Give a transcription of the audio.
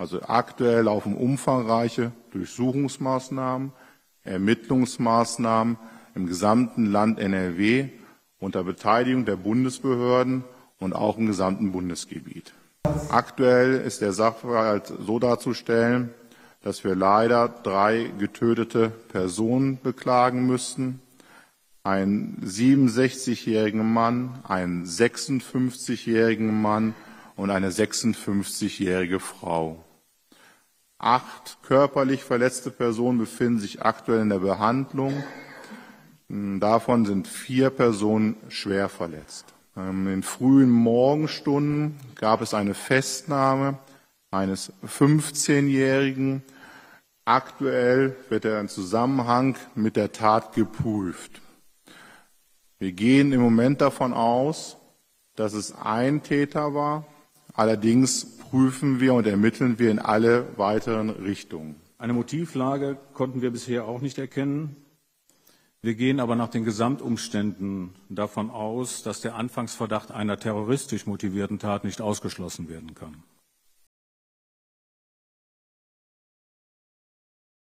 Also aktuell laufen umfangreiche Durchsuchungsmaßnahmen, Ermittlungsmaßnahmen im gesamten Land NRW unter Beteiligung der Bundesbehörden und auch im gesamten Bundesgebiet. Aktuell ist der Sachverhalt so darzustellen, dass wir leider drei getötete Personen beklagen müssten. Einen 67-jährigen Mann, einen 56-jährigen Mann und eine 56-jährige Frau. Acht körperlich verletzte Personen befinden sich aktuell in der Behandlung. Davon sind vier Personen schwer verletzt. Ähm, in den frühen Morgenstunden gab es eine Festnahme eines 15-Jährigen. Aktuell wird er im Zusammenhang mit der Tat geprüft. Wir gehen im Moment davon aus, dass es ein Täter war. Allerdings prüfen wir und ermitteln wir in alle weiteren Richtungen. Eine Motivlage konnten wir bisher auch nicht erkennen. Wir gehen aber nach den Gesamtumständen davon aus, dass der Anfangsverdacht einer terroristisch motivierten Tat nicht ausgeschlossen werden kann.